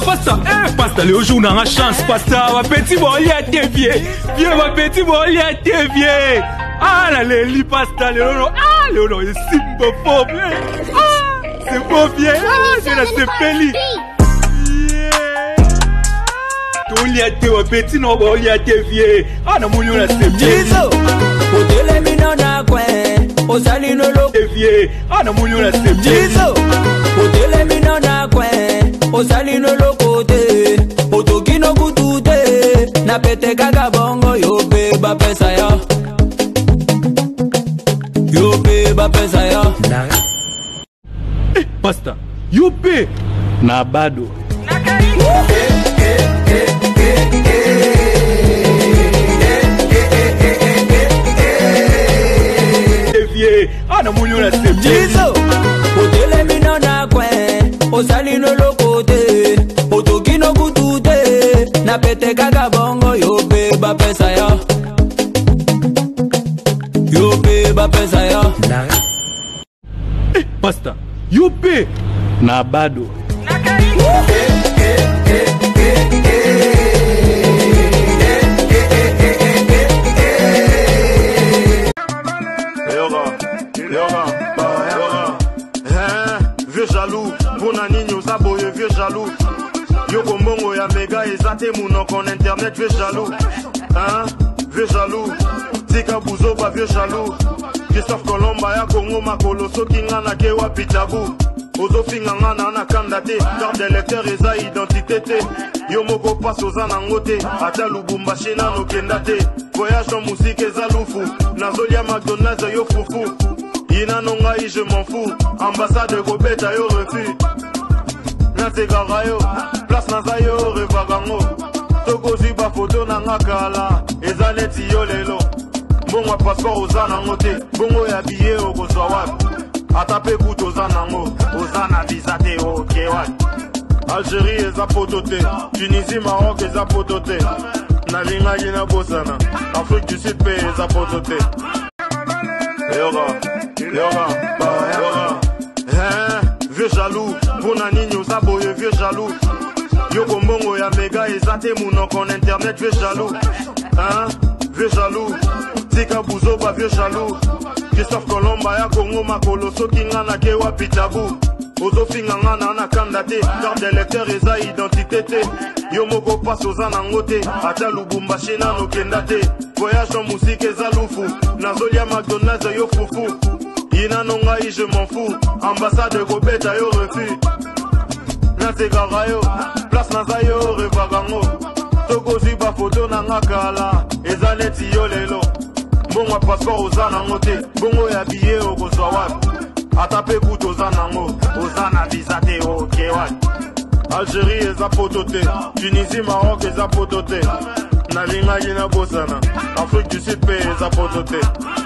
pasta pasta eh pasta leo jour nanga chance pasta bapeti baolia te vie vie bapeti baolia te vie ala leli pasta lelono ah, ah, ah, a leono esimbo fo c'est beau bien sena sepeli tolia te bapeti no baolia te vie ana molio na sepeli otelemino nakwe ozali nolovie ana molio na sepeli ozali loloko te otoki nokutu te na pete kaka bongo yo mpe bapesa yo yo mpe bapesa yo eh, pasta yo mpe na bado ana mulio na semjizo otelemino nakwe ozali nolo na pete kaka bongo yo pe bapesa yo yo pe bapesa yo eh, pasta yo pe na bado eh, Vieux jaloux, bon anine aux aboyés, vieux jaloux yoko mbongo ya mega eza te monoko na internet vieux jaloux hein? vieux jaloux tika buzoba vieux jaloux christophe kolomba ya kongo makolo soki nga nake wapi tabu ozofinga nga na nakanda te kar delecteur eza identité te yo moko mpasi oza nango te ata lubumbashi nanokenda te voyage en musike eza lufu nazolia mcdonalds yo fufu ina no ngai je m'en fou ambassade ekobeta yo refus nasekaka yo place naza yo revoir yango tokozwi bafoto nanga kala eza neti yo lelo mbongo ya passeport oza nango te mbongo ya biye okozwa wapi ata mpe kutu oza nango oza na viza te oke wapi algérie eza poto te tunisie maroc eza poto te nalingaki nabosana afrique du sud mpe eza poto te yoka yoka jaloux mpona nini oza boye vieux jaloux yoko mbongo ya mega eza te monoko na internet vieux jaloux hein? vieux jaloux tika buzoba vieux jaloux christophe kolomba ya kongo makolo soki nga nake wapi tabu ozofinga nga na nakanda te kar delecteur eza identité te yo moko mpasi oza nango te ata lubumbashi nanokenda te voyage en musike eza lufu nazolia mcdonalds yo fufu kina no ngai je m'en fous ambassade kobeta yo refus nasekaka yo place naza yo revakango tokozwi bafoto na nga kala eza neti yo lelo mbongo ya passeport oza nango te mbongo ya biye okozwa wapi ata mpe butu oza nango oza na viza te oke wapi algérie eza poto te tunisie maroc eza poto te nalingaki nabosana afrique du sud mpe eza poto te